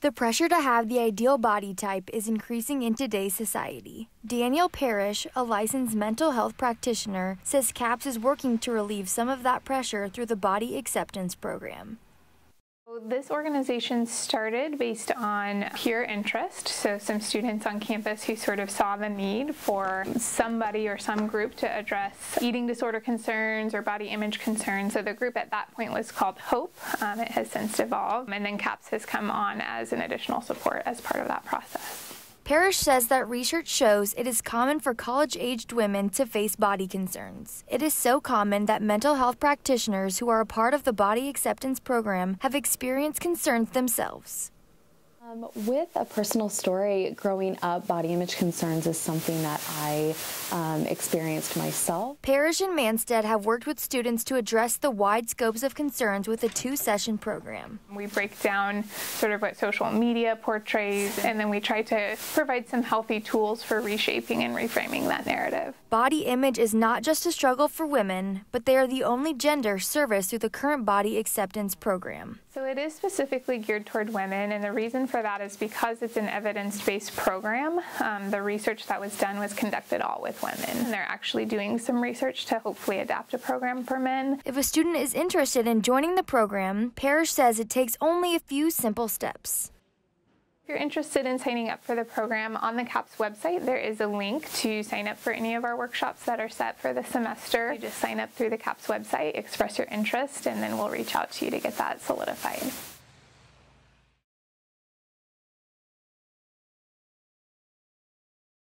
The pressure to have the ideal body type is increasing in today's society. Danielle Parrish, a licensed mental health practitioner, says CAPS is working to relieve some of that pressure through the Body Acceptance Program. So this organization started based on pure interest, so some students on campus who sort of saw the need for somebody or some group to address eating disorder concerns or body image concerns. So the group at that point was called HOPE. Um, it has since evolved, and then CAPS has come on as an additional support as part of that process. Parrish says that research shows it is common for college aged women to face body concerns. It is so common that mental health practitioners who are a part of the body acceptance program have experienced concerns themselves. Um, with a personal story, growing up, body image concerns is something that I um, experienced myself. Parrish and Manstead have worked with students to address the wide scopes of concerns with a two session program. We break down sort of what social media portrays, and then we try to provide some healthy tools for reshaping and reframing that narrative. Body image is not just a struggle for women, but they are the only gender serviced through the current body acceptance program. So it is specifically geared toward women, and the reason for that is because it's an evidence-based program. Um, the research that was done was conducted all with women. And they're actually doing some research to hopefully adapt a program for men. If a student is interested in joining the program, Parrish says it takes only a few simple steps. If you're interested in signing up for the program, on the CAPS website there is a link to sign up for any of our workshops that are set for the semester. You just sign up through the CAPS website, express your interest, and then we'll reach out to you to get that solidified.